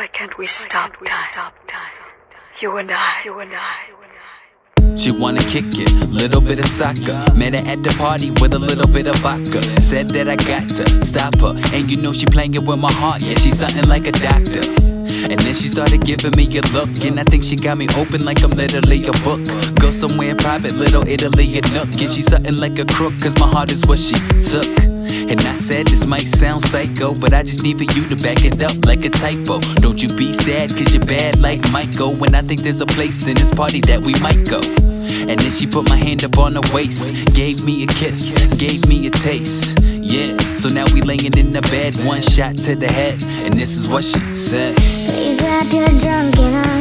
Why can't we stop time? You and I. You and I. She wanna kick it, little bit of soccer. Met her at the party with a little bit of vodka. Said that I got to stop her, and you know she playing it with my heart. Yeah, she's something like a doctor. And then she started giving me a look, and I think she got me open like I'm literally a book. Go somewhere private, little Italy a nook, and she's something like a crook, cause my heart is what she took. And I said this might sound psycho, but I just need for you to back it up like a typo. Don't you be sad, cause you're bad like Michael. When I think there's a place in this party that we might go. And then she put my hand up on her waist, gave me a kiss, gave me a taste. Yeah, so now we laying in the bed, one shot to the head, and this is what she said. Please wrap your drunken arms around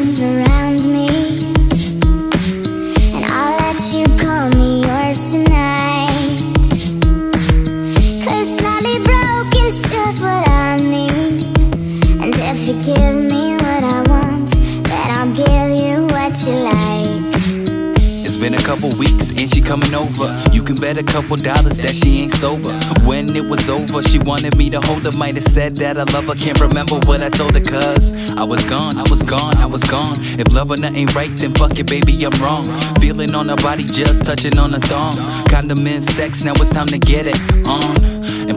been a couple weeks and she coming over. You can bet a couple dollars that she ain't sober. When it was over, she wanted me to hold her. Might have said that I love her. Can't remember what I told her, cause I was gone, I was gone, I was gone. If love or nothing right, then fuck it, baby, I'm wrong. Feeling on her body, just touching on her thong. Condiment sex, now it's time to get it on.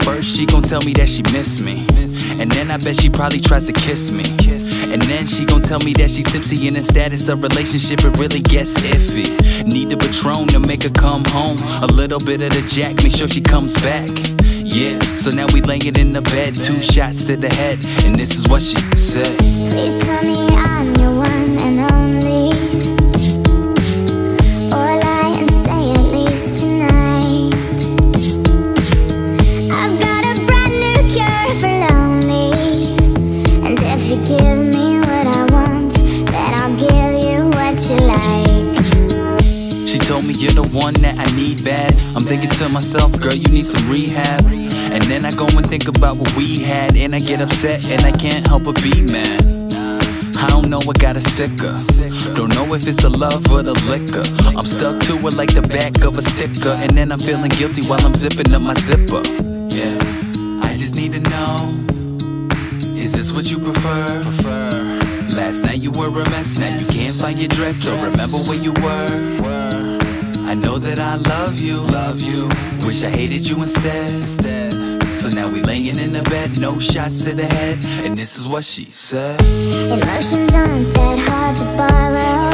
And first she gon' tell me that she miss me. And then I bet she probably tries to kiss me. And then she gon' tell me that she tipsy in the status of relationship, it really gets iffy. Need a patron to make her come home. A little bit of the jack, make sure she comes back. Yeah, so now we laying in the bed, two shots to the head, and this is what she said. Please tell me I'm your one told me you're the one that I need bad. I'm thinking to myself, girl, you need some rehab. And then I go and think about what we had, and I get upset, and I can't help but be mad. I don't know what got her sicker. Don't know if it's the love or the liquor. I'm stuck to it like the back of a sticker, and then I'm feeling guilty while I'm zipping up my zipper. Yeah, I just need to know. Is this what you? Prefer. Last night you were a mess, now you can't find your dress. So remember where you were. I know that I love you, love you. Wish I hated you instead, instead. So now we laying in the bed, no shots to the head, and this is what she said. Emotions aren't that hard to borrow